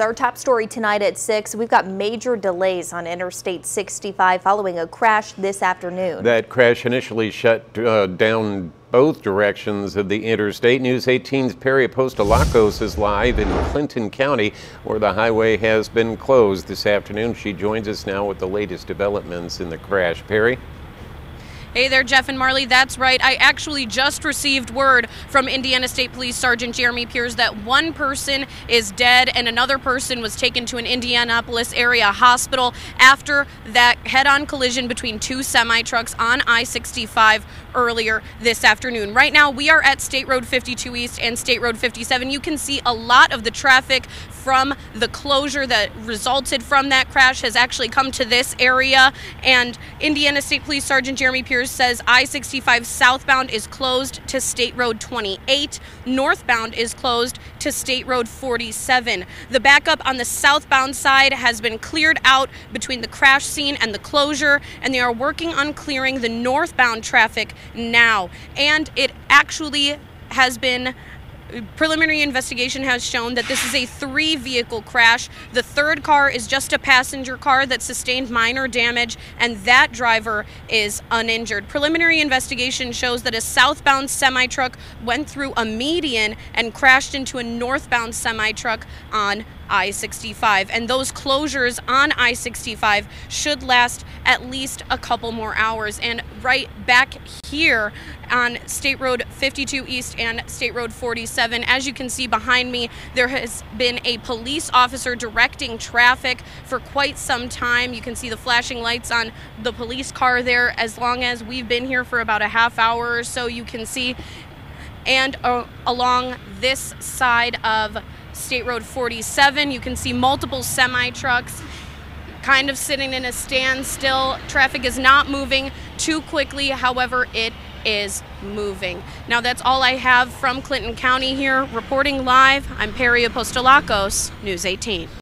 Our top story tonight at 6, we've got major delays on Interstate 65 following a crash this afternoon. That crash initially shut uh, down both directions of the interstate. News 18's Perry Apostolakos is live in Clinton County where the highway has been closed this afternoon. She joins us now with the latest developments in the crash. Perry? Hey there, Jeff and Marley. That's right. I actually just received word from Indiana State Police Sergeant Jeremy Pierce that one person is dead and another person was taken to an Indianapolis area hospital after that head on collision between two semi trucks on I 65 earlier this afternoon. Right now, we are at State Road 52 East and State Road 57. You can see a lot of the traffic from the closure that resulted from that crash has actually come to this area. And Indiana State Police Sergeant Jeremy Says I 65 southbound is closed to State Road 28, northbound is closed to State Road 47. The backup on the southbound side has been cleared out between the crash scene and the closure, and they are working on clearing the northbound traffic now. And it actually has been preliminary investigation has shown that this is a three vehicle crash. The third car is just a passenger car that sustained minor damage, and that driver is uninjured. Preliminary investigation shows that a southbound semi truck went through a median and crashed into a northbound semi truck on I 65. And those closures on I 65 should last at least a couple more hours. And right back here on State Road 52 East and State Road 47, as you can see behind me, there has been a police officer directing traffic for quite some time. You can see the flashing lights on the police car there as long as we've been here for about a half hour or so. You can see and uh, along this side of State Road 47. You can see multiple semi trucks kind of sitting in a standstill. Traffic is not moving too quickly, however, it is moving. Now, that's all I have from Clinton County here. Reporting live, I'm Perry Apostolakos, News 18.